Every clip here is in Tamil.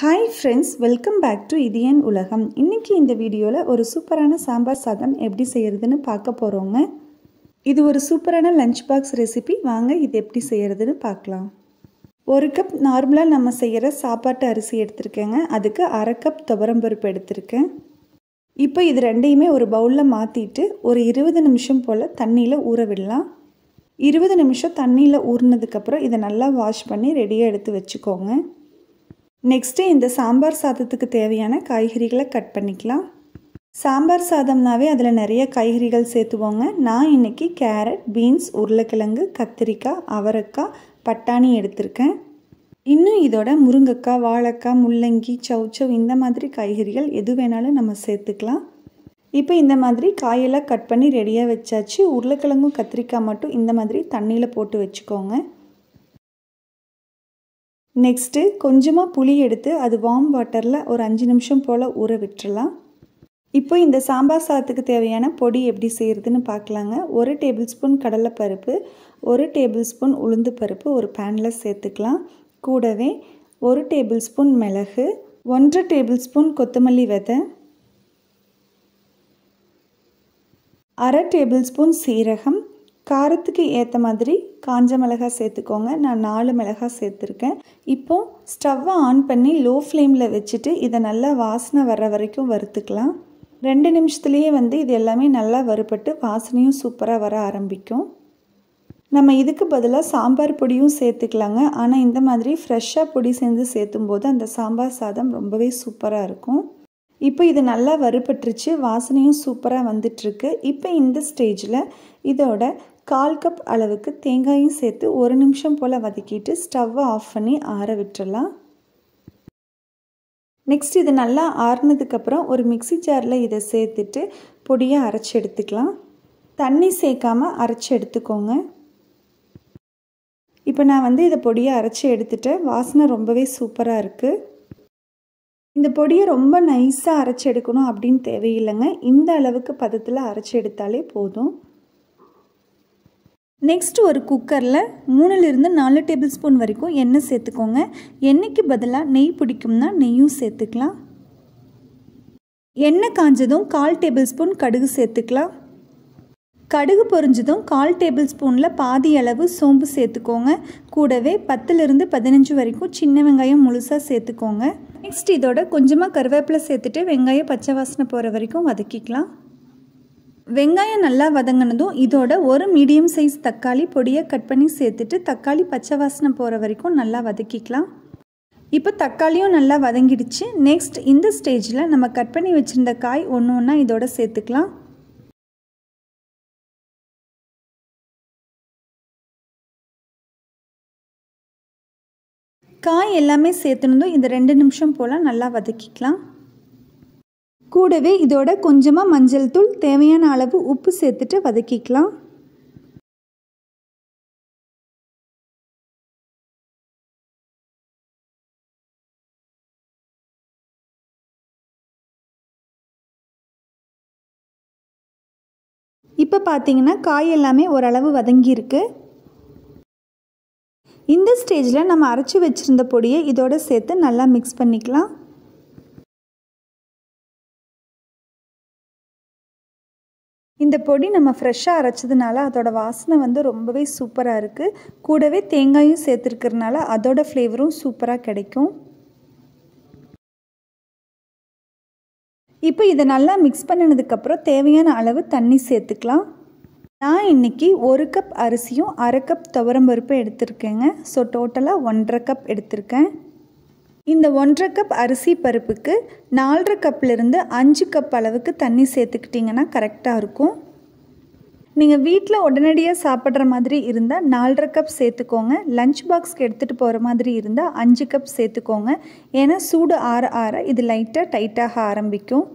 Hi friends welcome back to இதியன் உலகம் இன்றைக்கி இந்த வீடியோவில் ஒரு சூப்பரான சாம்பார் சாதம் எப்படி செய்கிறதுன்னு பார்க்க போகிறோங்க இது ஒரு சூப்பரான லஞ்ச் பாக்ஸ் ரெசிபி வாங்க இது எப்படி செய்கிறதுன்னு பார்க்கலாம். ஒரு கப் நார்மலாக நம்ம செய்கிற சாப்பாட்டு அரிசி எடுத்திருக்கேங்க. அதுக்கு அரை கப் துவரம்பருப்பு எடுத்திருக்கேன். இப்போ இது ரெண்டையுமே ஒரு பவுலில் மாற்றிட்டு ஒரு இருபது நிமிஷம் போல் தண்ணியில் ஊற விடலாம். இருபது நிமிஷம் தண்ணியில் ஊறினதுக்கப்புறம் இதை நல்லா வாஷ் பண்ணி ரெடியாக எடுத்து வச்சுக்கோங்க. நெக்ஸ்ட்டு இந்த சாம்பார் சாதத்துக்கு தேவையான காய்கறிகளை கட் பண்ணிக்கலாம். சாம்பார் சாதம்னாவே அதில் நிறைய காய்கறிகள் சேர்த்துவோங்க நான் இன்றைக்கி கேரட் பீன்ஸ் உருளைக்கிழங்கு கத்திரிக்காய் அவரைக்காய் பட்டாணி எடுத்திருக்கேன். இன்னும் இதோட முருங்கைக்காய் வாழைக்காய் முள்ளங்கி சவுச்சவ் இந்த மாதிரி காய்கறிகள் எது வேணாலும் நம்ம சேர்த்துக்கலாம். இப்போ இந்த மாதிரி காயெல்லாம் கட் பண்ணி ரெடியாக வச்சாச்சு. உருளைக்கிழங்கும் கத்திரிக்காய் மட்டும் இந்த மாதிரி தண்ணியில் போட்டு வச்சுக்கோங்க. நெக்ஸ்ட்டு கொஞ்சமாக புளி எடுத்து அது வார்ம் வாட்டரில் ஒரு அஞ்சு நிமிஷம் போல் ஊற விட்டுறலாம். இப்போ இந்த சாம்பார் சாதத்துக்கு தேவையான பொடி எப்படி செய்கிறதுன்னு பார்க்கலாங்க. ஒரு டேபிள் ஸ்பூன் கடலைப்பருப்பு ஒரு டேபிள் ஸ்பூன் உளுந்து பருப்பு ஒரு பேனில் சேர்த்துக்கலாம். கூடவே ஒரு டேபிள் ஸ்பூன் மிளகு ஒன்றரை டேபிள் ஸ்பூன் கொத்தமல்லி விதை அரை டேபிள் ஸ்பூன் சீரகம் காரத்துக்கு ஏற்ற மாதிரி காஞ்ச மிளகாய் சேர்த்துக்கோங்க. நான் நாலு மிளகாய் சேர்த்துருக்கேன். இப்போது ஸ்டவ்வை ஆன் பண்ணி லோ ஃப்ளேமில் வச்சுட்டு இதை நல்லா வாசனை வர்ற வரைக்கும் வறுத்துக்கலாம். ரெண்டு நிமிஷத்துலேயே வந்து இது எல்லாமே நல்லா வறுபட்டு வாசனையும் சூப்பராக வர ஆரம்பிக்கும். நம்ம இதுக்கு பதிலாக சாம்பார் பொடியும் சேர்த்துக்கலாங்க. ஆனால் இந்த மாதிரி ஃப்ரெஷ்ஷாக பொடி சேர்ந்து சேர்த்தும் போது அந்த சாம்பார் சாதம் ரொம்பவே சூப்பராக இருக்கும். இப்போ இது நல்லா வறுபட்டுருச்சு. வாசனையும் சூப்பராக வந்துட்டுருக்கு. இப்போ இந்த ஸ்டேஜில் இதோட கால் கப் அளவுக்கு தேங்காயும் சேர்த்து ஒரு நிமிஷம் போல் வதக்கிட்டு ஸ்டவ்வை ஆஃப் பண்ணி ஆற விட்டுடலாம் நெக்ஸ்ட் இது நல்லா ஆறுனதுக்கப்புறம் ஒரு மிக்சி ஜாரில் இதை சேர்த்துட்டு பொடியை அரைச்சி எடுத்துக்கலாம். தண்ணி சேர்க்காமல் அரைச்சி எடுத்துக்கோங்க. இப்போ நான் வந்து இதை பொடியை அரைச்சி எடுத்துட்டேன் வாசனை ரொம்பவே சூப்பராக இருக்குது இந்த பொடியை ரொம்ப நைஸாக அரைச்சி எடுக்கணும் அப்படின்னு தேவையில்லைங்க. இந்த அளவுக்கு பதத்தில் அரைச்சி எடுத்தாலே போதும். நெக்ஸ்ட் ஒரு குக்கரில் மூணுலேருந்து நாலு டேபிள் ஸ்பூன் வரைக்கும் எண்ணெய் சேர்த்துக்கோங்க. எண்ணெய்க்கு பதிலாக நெய் பிடிக்கும்னா நெய்யும் சேர்த்துக்கலாம். எண்ணெய் காஞ்சதும் கால் டேபிள் ஸ்பூன் கடுகு சேர்த்துக்கலாம். கடுகு பொரிஞ்சதும் கால் டேபிள் ஸ்பூனில் பாதி அளவு சோம்பு சேர்த்துக்கோங்க. கூடவே பத்துலேருந்து பதினஞ்சு வரைக்கும் சின்ன வெங்காயம் முழுசாக சேர்த்துக்கோங்க. நெக்ஸ்ட் இதோட கொஞ்சமாக கருவேப்பிலை சேர்த்துட்டு வெங்காயம் பச்சை வாசனை போகிற வரைக்கும் வதக்கிக்கலாம். வெங்காயம் நல்லா வதங்கினதும் இதோட ஒரு மீடியம் சைஸ் தக்காளி பொடியை கட் பண்ணி சேர்த்துட்டு தக்காளி பச்சை வாசனை போகிற வரைக்கும் நல்லா வதக்கிக்கலாம். இப்போ தக்காளியும் நல்லா வதங்கிடுச்சு. நெக்ஸ்ட் இந்த ஸ்டேஜில் நம்ம கட் பண்ணி வச்சுருந்த காய் ஒன்று ஒன்றா இதோட சேர்த்துக்கலாம். காய் எல்லாமே சேர்த்துனதும் இந்த ரெண்டு நிமிஷம் போல் நல்லா வதக்கிக்கலாம். கூடவே இதோட கொஞ்சமாக மஞ்சள் தூள் தேவையான அளவு உப்பு சேர்த்துட்டு வதக்கிக்கலாம். இப்போ பார்த்தீங்கன்னா காய் எல்லாமே ஓரளவு வதங்கியிருக்கு. இந்த ஸ்டேஜில் நம்ம அரைச்சி வச்சுருந்த பொடியை இதோட சேர்த்து நல்லா மிக்ஸ் பண்ணிக்கலாம். இந்த பொடி நம்ம ஃப்ரெஷ்ஷாக அரைச்சதுனால அதோட வாசனை வந்து ரொம்பவே சூப்பராக இருக்குது கூடவே தேங்காயும் சேர்த்துருக்கிறதுனால அதோட ஃப்ளேவரும் சூப்பராக கிடைக்கும். இப்போ இதை நல்லா மிக்ஸ் பண்ணினதுக்கப்புறம் தேவையான அளவு தண்ணி சேர்த்துக்கலாம். நான் இன்றைக்கி ஒரு கப் அரிசியும் அரை கப் துவரம்பருப்பும் எடுத்திருக்கேங்க. ஸோ டோட்டலாக ஒன்றரை கப் எடுத்திருக்கேன். இந்த ஒன்றரை கப் அரிசி பருப்புக்கு நாலரை கப்லேருந்து அஞ்சு கப் அளவுக்கு தண்ணி சேர்த்துக்கிட்டிங்கன்னா கரெக்டாக இருக்கும். நீங்கள் வீட்டில் உடனடியாக சாப்பிட்ற மாதிரி இருந்தால் நாலரை கப் சேர்த்துக்கோங்க. லஞ்ச் பாக்ஸ்க்கு எடுத்துகிட்டு போகிற மாதிரி இருந்தால் அஞ்சு கப் சேர்த்துக்கோங்க. ஏன்னா சூடு ஆற ஆற இது லைட்டாக டைட்டாக ஆரம்பிக்கும்.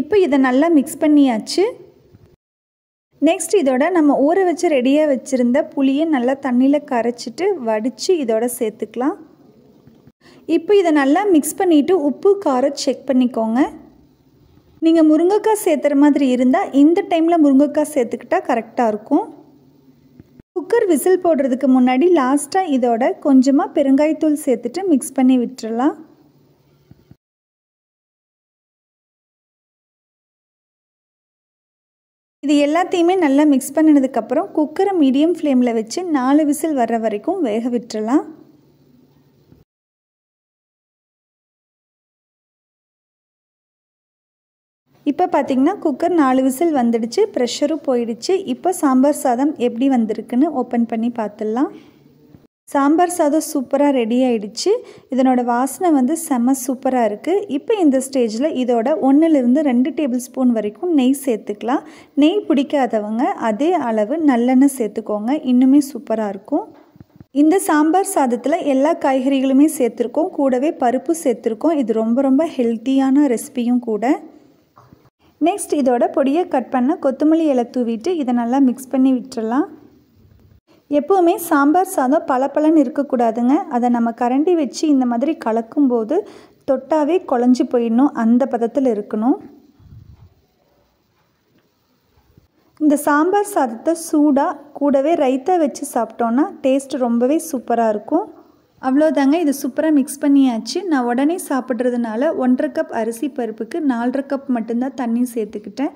இப்போ இதை நல்லா மிக்ஸ் பண்ணியாச்சு. நெக்ஸ்ட் இதோட நம்ம ஊற வச்சு ரெடியாக வச்சுருந்த புளியை நல்லா தண்ணியில் கரைச்சிட்டு வடித்து இதோட சேர்த்துக்கலாம். இப்போ இதை நல்லா மிக்ஸ் பண்ணிவிட்டு உப்பு காரம் செக் பண்ணிக்கோங்க. நீங்கள் முருங்கைக்காய் சேர்த்துற மாதிரி இருந்தால் இந்த டைமில் முருங்கைக்காய் சேர்த்துக்கிட்டா கரெக்டாக இருக்கும். குக்கர் விசில் போடுறதுக்கு முன்னாடி லாஸ்ட்டாக இதோட கொஞ்சமாக பெருங்காயத்தூள் சேர்த்துட்டு மிக்ஸ் பண்ணி விட்டுறலாம். இது எல்லாத்தையுமே நல்லா மிக்ஸ் பண்ணினதுக்கப்புறம் குக்கரை மீடியம் ஃப்ளேமில் வச்சு நாலு விசில் வர்ற வரைக்கும் வேக விட்டுறலாம். இப்போ பார்த்திங்கன்னா குக்கர் நாலு விசில் வந்துடுச்சு ப்ரெஷரும் போயிடுச்சு. இப்போ சாம்பார் சாதம் எப்படி வந்திருக்குன்னு ஓப்பன் பண்ணி பார்த்துடலாம். சாம்பார் சாதம் சூப்பராக ரெடி ஆயிடுச்சு. இதனோட வாசனை வந்து செம்ம சூப்பராக இருக்குது இப்போ இந்த ஸ்டேஜில் இதோட ஒன்றுலேருந்து ரெண்டு டேபிள் ஸ்பூன் வரைக்கும் நெய் சேர்த்துக்கலாம். நெய் பிடிக்காதவங்க அதே அளவு நல்லெண்ணெய் சேர்த்துக்கோங்க. இன்னுமே சூப்பராக இருக்கும். இந்த சாம்பார் சாதத்தில் எல்லா காய்கறிகளுமே சேர்த்துருக்கோம். கூடவே பருப்பு சேர்த்துருக்கோம். இது ரொம்ப ரொம்ப ஹெல்த்தியான ரெசிபியும் கூட. நெக்ஸ்ட் இதோட பொடியை கட் பண்ண கொத்தமல்லி இலை தூவிட்டு இதை நல்லா மிக்ஸ் பண்ணி விட்டுடலாம் எப்போவுமே சாம்பார் சாதம் பளபளன்னு இருக்கக்கூடாதுங்க. அதை நம்ம கரண்டி வச்சு இந்த மாதிரி கலக்கும்போது தொட்டாவே குழஞ்சி போயிடணும். அந்த பதத்தில் இருக்கணும். இந்த சாம்பார் சாதத்தை சூடாக கூடவே ரைத்தா வச்சு சாப்பிட்டோன்னா டேஸ்ட் ரொம்பவே சூப்பராக இருக்கும். அவ்வளோதாங்க இது சூப்பராக மிக்ஸ் பண்ணியாச்சு. நான் உடனே சாப்பிட்றதுனால ஒன்றரை கப் அரிசி பருப்புக்கு நாலரை கப் மட்டும்தான் தண்ணி சேர்த்துக்கிட்டேன்.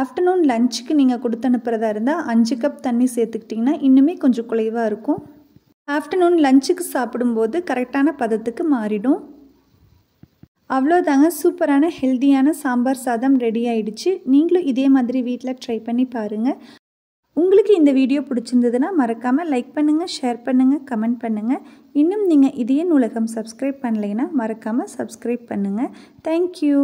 ஆஃப்டர்நூன் லஞ்சுக்கு நீங்கள் கொடுத்து அனுப்புகிறதா இருந்தால் அஞ்சு கப் தண்ணி சேர்த்துக்கிட்டிங்கன்னா இன்னுமே கொஞ்சம் குறைவாக இருக்கும். ஆஃப்டர்நூன் லஞ்சுக்கு சாப்பிடும்போது கரெக்டான பதத்துக்கு மாறிடும். அவ்வளோதாங்க சூப்பரான ஹெல்த்தியான சாம்பார் சாதம் ரெடி ஆயிடுச்சு. நீங்களும் இதே மாதிரி வீட்டில் ட்ரை பண்ணி பாருங்கள் உங்களுக்கு இந்த வீடியோ பிடிச்சிருந்ததுன்னா மறக்காமல் லைக் பண்ணுங்கள் ஷேர் பண்ணுங்கள் கமெண்ட் பண்ணுங்கள் இன்னும் நீங்கள் இதே நூலகம் சப்ஸ்கிரைப் பண்ணலைன்னா மறக்காமல் சப்ஸ்கிரைப் பண்ணுங்கள் தேங்க்யூ